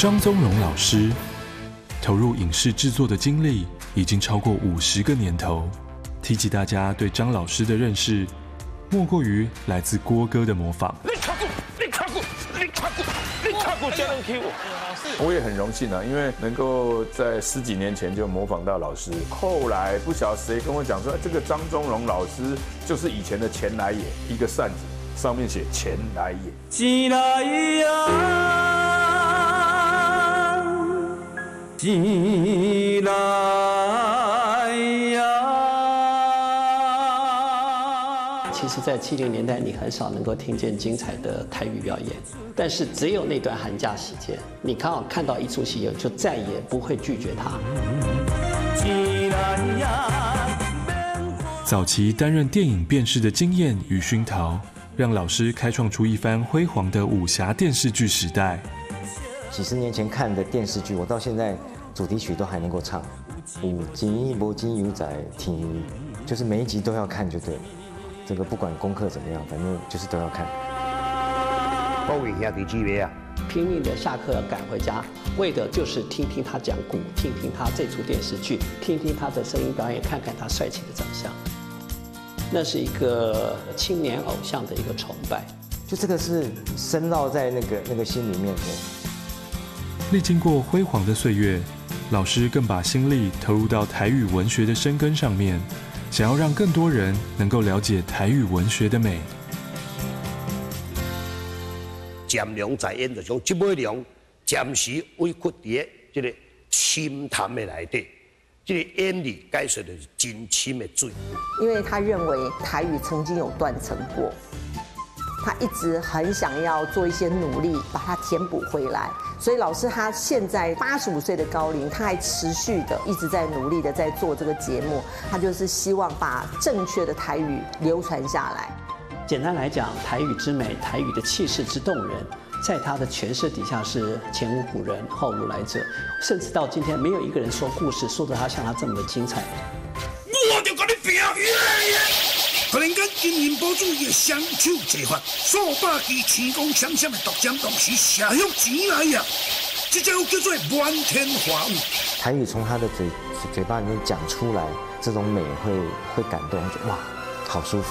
张宗荣老师投入影视制作的经历已经超过五十个年头。提起大家对张老师的认识，莫过于来自郭哥的模仿。你卡过，你卡过，你卡过，你卡过，这样 Q 我。我也很荣幸啊，因为能够在十几年前就模仿到老师。后来不晓得谁跟我讲说，这个张宗荣老师就是以前的钱来也，一个扇子上面写钱来也。钱来呀。其实，在七零年代，你很少能够听见精彩的台语表演，但是只有那段寒假时间，你刚好看到一出戏以后，就再也不会拒绝它。早期担任电影辨识的经验与熏陶，让老师开创出一番辉煌的武侠电视剧时代。几十年前看的电视剧，我到现在主题曲都还能够唱。有金无金牛仔听，就是每一集都要看就对了。这个不管功课怎么样，反正就是都要看。拼命的下课赶回家，为的就是听听他讲古，听听他这出电视剧，听听他的声音表演，看看他帅气的长相。那是一个青年偶像的一个崇拜，就这个是深烙在那个那个心里面的。历经过辉煌的岁月，老师更把心力投入到台语文学的深根上面。想要让更多人能够了解台语文学的美。占良在演就讲，即尾良暂时委屈伫个即个清谈的内底，即个演力解说的是真深的水。因为他认为台语曾经有断层过。他一直很想要做一些努力，把它填补回来。所以老师他现在八十五岁的高龄，他还持续的一直在努力的在做这个节目。他就是希望把正确的台语流传下来。简单来讲，台语之美，台语的气势之动人，在他的诠释底下是前无古人后无来者，甚至到今天没有一个人说故事说的他像他这么的精彩。我就跟你拼！突然间，金银宝珠也双手齐发，数百支青光闪闪的毒箭同时射向钱来呀！这招叫做满天华雾。台语从他的嘴嘴巴里面讲出来，这种美会会感动，就哇，好舒服。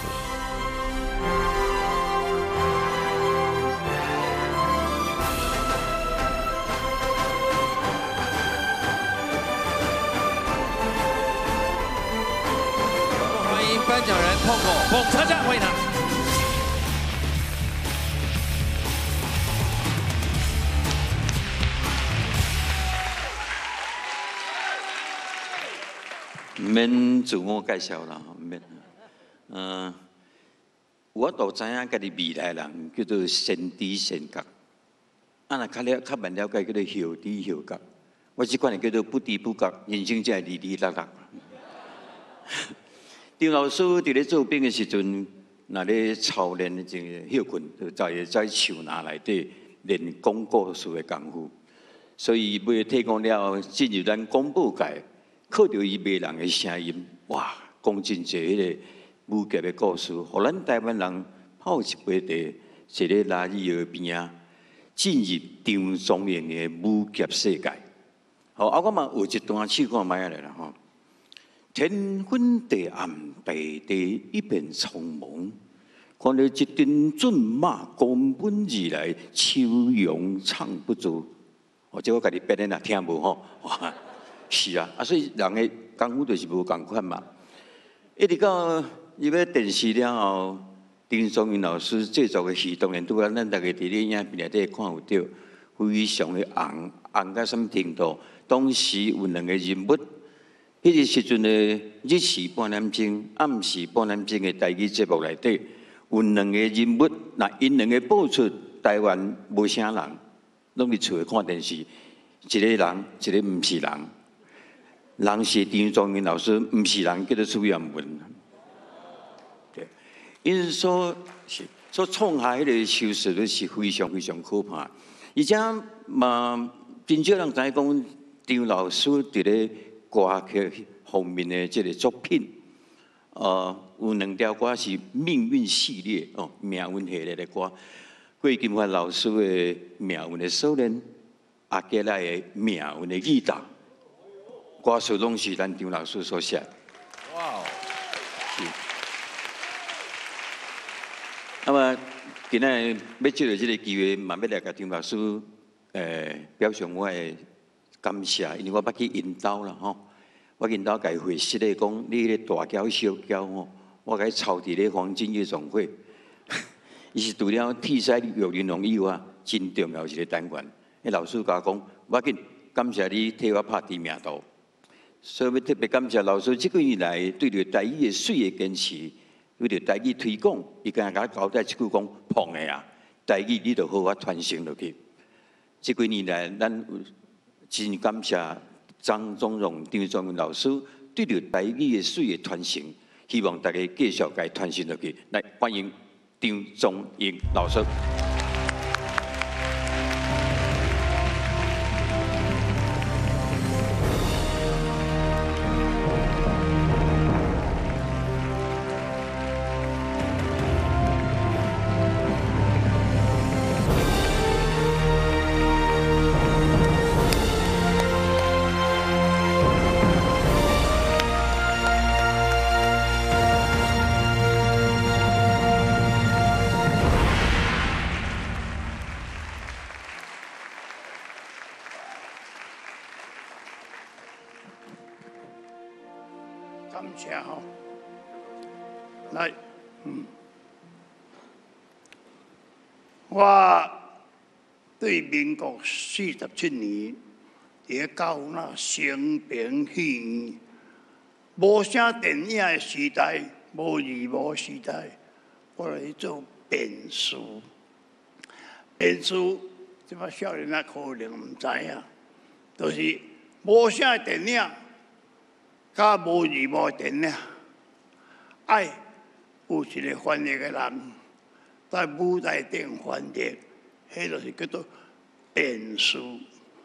免自我介绍啦，免。嗯，我都知影家己未来人叫做先知先觉，啊那较了较慢了解叫做后知后觉，我只管叫做不知不觉，人生才哩哩啦啦。张老师伫咧做兵的时阵，那咧操练这个休困，就在在树拿内底练讲故事的功夫。所以要提供了进入咱广播界，靠着伊迷人的声音，哇，讲真济迄个武侠的故事，互咱台湾人泡一杯茶，一个拉伊耳边啊，进入张宗元的武侠世界。好，啊，我嘛有一段试看买下来啦吼。天昏地暗，地地一片苍茫。看到一阵骏马狂奔而来，秋阳唱不住。或者我家己别人也听无吼。是啊，啊所以人的功夫就是无共款嘛。一直到入去电视了后，丁松云老师制作的戏，当然拄啊，咱大家伫咧影片内底看有着，非常的红，红到什么程度？当时有两个人物。迄个时阵的日时半点钟、暗时半点钟的台语节目内底，有两个人物，那因两个播出台湾无啥人，拢伫厝看电视，一个人，一个毋是人，人是张忠云老师，毋是人叫做苏阳文。对，因为说是所创下迄个收视率是非常非常可怕，而且嘛，真少人知讲张老师伫咧。歌曲方面的即个作品，呃，有两条歌是命运系列哦，命运系列的歌。桂金华老师的命运的锁链，阿吉来的命运的语答，歌词拢是咱张老师所写。哇！是。那么今日要借着这个机会，嘛要来甲张老师诶表示我的感谢，因为我捌去引导了吼，我引导家会实咧讲，你咧大娇小娇吼，我甲伊抄伫咧黄金夜总会，伊是除了替赛玉玲珑以外，真重要一个单元。迄老师甲我讲，我紧感谢你替我拍知名度，所以特别感谢老师这个月来对着台语的水的坚持，为着台语推广，伊甲我交代一句讲，碰的啊，台语你就好好传承落去。这几年来，咱真感谢张宗荣、张宗荣老师对着台语的水的传承，希望大家继续该传承落去。来，欢迎张宗英老师来，嗯，我。对民国四十七年，也到那生平戏院，无啥电影的时代，无字幕时代，我来做编书。编书，即么少年啊可能毋知影，就是无啥电影，甲无字幕电影，爱有一个翻译的人，在舞台顶翻译。迄就是叫做变数，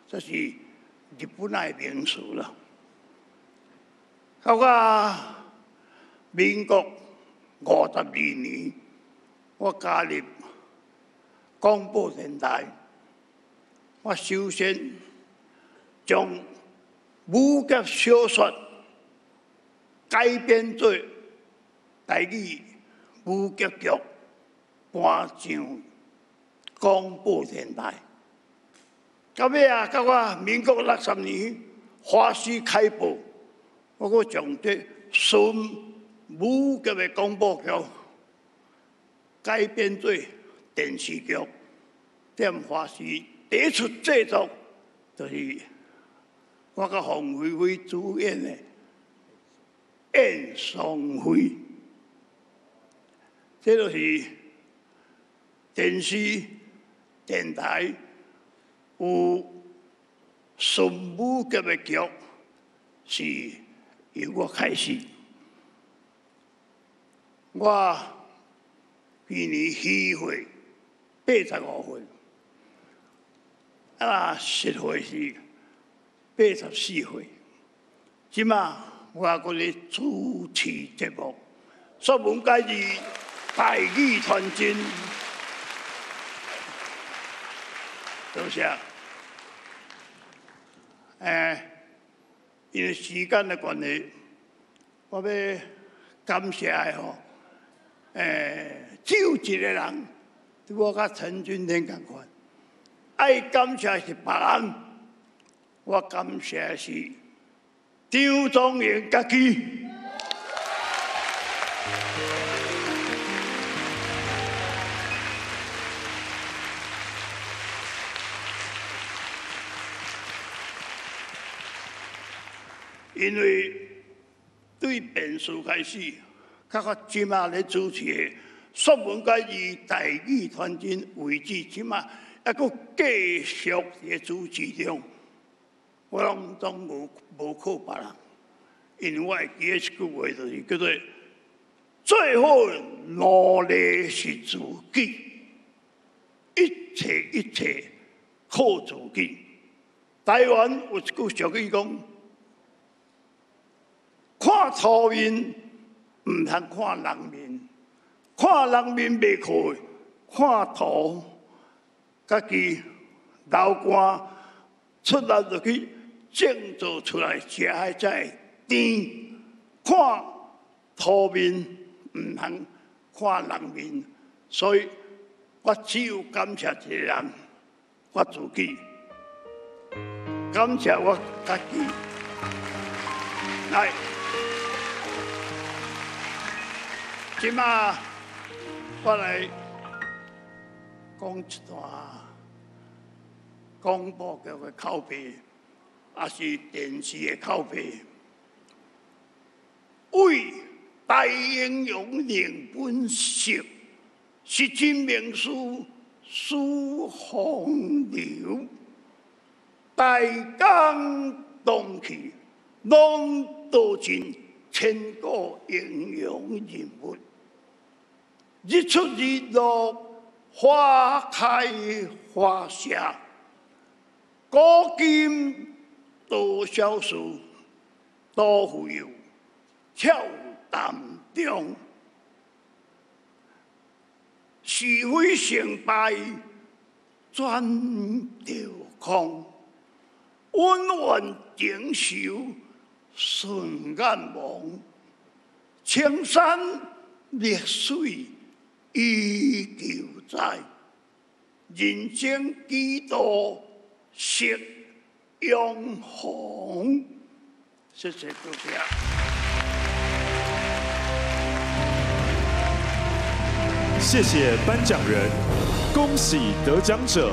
这是日本的名词啦。到个民国五十二年，我加入广播电台，我首先将武侠小说改编做台语武侠剧搬上。广播电台，到尾啊，到我民国六十年花市开播，我阁将这孙武格的广播剧改编做电视剧，点花市第一出制作就是我甲黄飞飞主演的《燕双飞》，这就是电视。电台有孙武格的剧，是由我开始。我今年虚岁八十五岁，啊，实岁是八十四岁。即嘛，我搁咧主持节目，说文解字，大义传真。多谢。诶，因为时间的关系，我要感谢吼，诶，只有一个人，我甲陈俊天共款，爱感谢是别人，我感谢是张宗元家己。因为对变数开始，较较即马咧主持的说文解字台语传真为主，即马还佫继续咧主持中，我拢总无无靠别人，因为我记一句话就是叫做最好努力是自己，一切一切靠自己。台湾有一句俗语讲。看草面，唔通看人面；看人面未可，看图，家己流汗出来就去建造出来，食还在甜，看土面唔通看人面，所以我只有感谢一个人，我自己，感谢我家己。来，今嘛我来讲一段。广播剧的口碑，也是电视的口碑。为大英雄领本色，是真名书苏洪流。大江东去，浪淘尽千古英雄人物。日出日落，花开花谢。古今多少事，多富有，俏淡中，是非成败转着空，恩怨情仇顺眼望，青山绿水依旧在，人生几多？夕阳红。谢谢各位。谢谢颁奖人，恭喜得奖者。